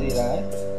दे रहा है।